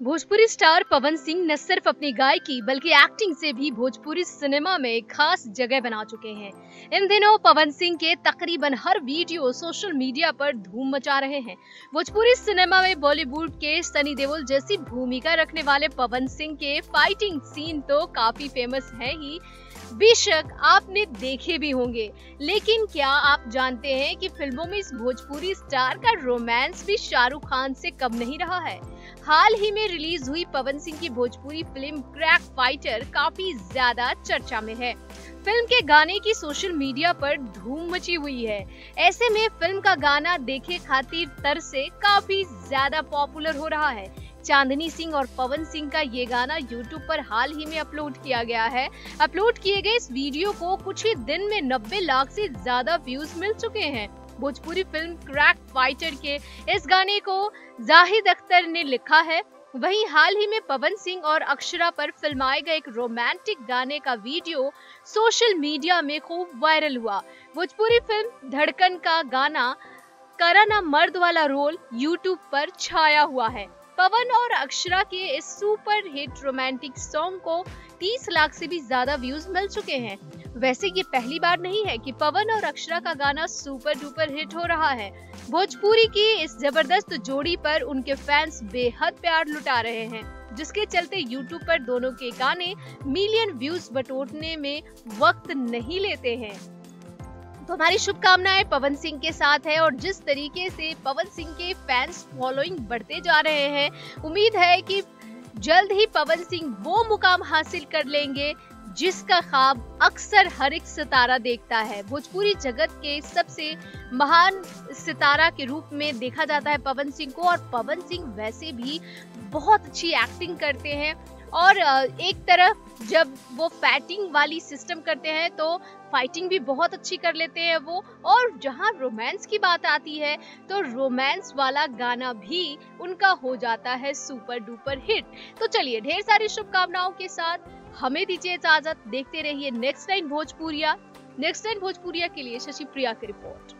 Bhojpuri star Pawan Singh न सिर्फ़ अपनी गायकी, बल्कि एक्टिंग से भी भोजपुरी सिनेमा में खास जगह बना चुके हैं। इन दिनों पवन सिंह के तकरीबन हर वीडियो सोशल मीडिया पर धूम मचा रहे हैं। भोजपुरी सिनेमा में बॉलीवुड के सनी देओल जैसी भूमिका रखने वाले पवन सिंह के फाइटिंग सीन तो काफ़ी फ़ेमस है ही। बेशक आपने देखे भी होंगे। लेकिन क्या आप जानते हैं कि फ़िल्मों में इस भोजपुरी स्टार का रोमांस भी शाहरुख खान से कम नहीं रहा है? हाल ही में रिलीज़ हुई पवन सिंह की भोजपुरी फ़िल्म क्रैक फाइटर काफ़ी ज़्यादा चर्चा में है। फ़िल्म के गाने की सोशल मीडिया पर धूम मची हुई है। ऐसे में फ़िल्म का गाना देखे खातिर तर से काफ़ी ज़्यादा पॉपुलर हो रहा है। चांदनी सिंह और पवन सिंह का ये गाना यूट्यूब पर हाल ही में अपलोड किया गया है। अपलोड किए गए इस वीडियो को कुछ ही दिन में 90 लाख से ज़्यादा व्यूज़ मिल चुके हैं। भोजपुरी फ़िल्म क्रैक फाइटर के इस गाने को जाहिद अख्तर ने लिखा है। वहीं हाल ही में पवन सिंह और अक्षरा पर फिल्माए गए एक रोमांटिक गाने का वीडियो सोशल मीडिया में खूब वायरल हुआ। भोजपुरी फ़िल्म धड़कन का गाना कराना मर्द वाला रोल यूट्यूब पर छाया हुआ है। पवन और अक्षरा के इस सुपर हिट रोमांटिक सॉन्ग को 30 लाख से भी ज़्यादा व्यूज़ मिल चुके हैं। वैसे ये पहली बार नहीं है कि पवन और अक्षरा का गाना सुपर डुपर हिट हो रहा है। भोजपुरी की इस ज़बरदस्त जोड़ी पर उनके फैंस बेहद प्यार लुटा रहे हैं, जिसके चलते यूट्यूब पर दोनों के गाने मिलियन व्यूज़ बटोरने में वक्त नहीं लेते हैं। तो हमारी शुभकामनाएँ पवन सिंह के साथ है और जिस तरीके से पवन सिंह के फैंस फॉलोइंग बढ़ते जा रहे हैं, उम्मीद है कि जल्द ही पवन सिंह वो मुकाम हासिल कर लेंगे जिसका ख्वाब अक्सर हर एक सितारा देखता है। भोजपुरी जगत के सबसे महान सितारा के रूप में देखा जाता है पवन सिंह को और पवन सिंह वैसे भी बहुत अच्छी एक्टिंग करते हैं। और एक तरफ़ जब वो फैटिंग वाली सिस्टम करते हैं तो फाइटिंग भी बहुत अच्छी कर लेते हैं वो। और जहाँ रोमांस की बात आती है तो रोमांस वाला गाना भी उनका हो जाता है सुपर डुपर हिट तो चलिए, ढेर सारी शुभकामनाओं के साथ हमें दीजिए इजाज़त, देखते रहिए next time Bhojpuriya. Next time Bhojpuriya के लिए शशि प्रिया की रिपोर्ट